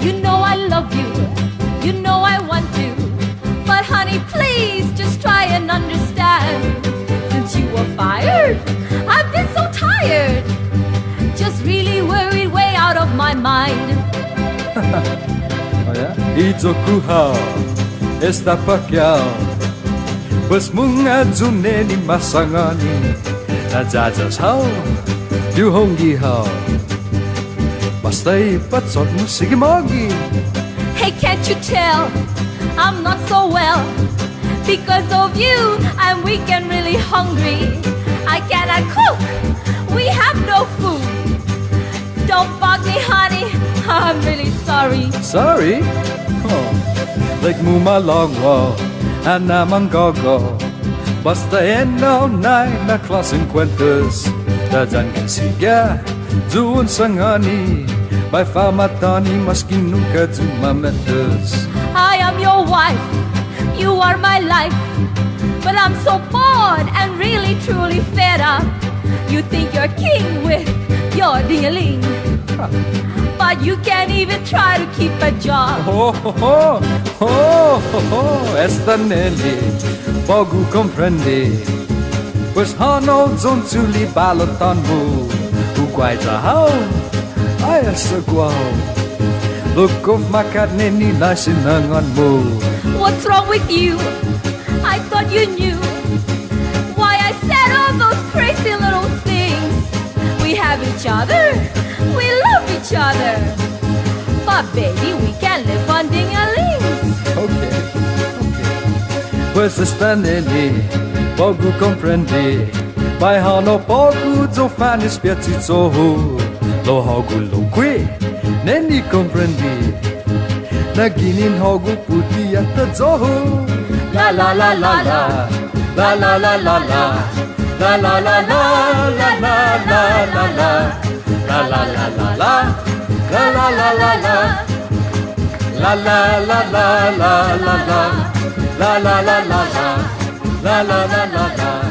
You know I love you, you know I want to. But honey, please just try and understand. Since you were fired, I've been so tired. Just really worried way out of my mind. Oh ya? Idzo kuhao, esta pakyao. Bus munga zuneni masangani. Jajas hao, du hongi hao. Patsot mo sige mogi. Hey, can't you tell? I'm not so well. Because of you, I'm weak and really hungry. I cannot cook. We have no food. Don't bug me, honey. I'm really sorry. Sorry? Oh, like muma longwo, anamang gogo. Basta eno nai na klaseng kwentas. Dadan kasiga, zuun sangani. By famatani maski nunca zumametas. I am your wife. You are my life. But I'm so bored and really truly fed up. You think you're king with your ding-a-ling. But you can't even try to keep a job. Oh, oh, oh, oh, oh, oh, esta nele, pogu comprende. Pues hano zon tuli balotan mo, uguay asa guao. Look of makat ni na sinangan mo. What's wrong with you? I thought you knew why I said all those crazy little things. We have each other, we love each other. But baby, we can live on ding-a-lings. Okay, okay. Pues esta nele, pogu comprende. Pai hano pogu zo fani spiazi zoho. Lo hago lo que, neni comprendi. Naginin hago puti at the zoho. La la la la la, la la la la la. La la la la la la la la la. La la la la la, la la la la la. La la la la la la la La la la la la La la la la la La la la la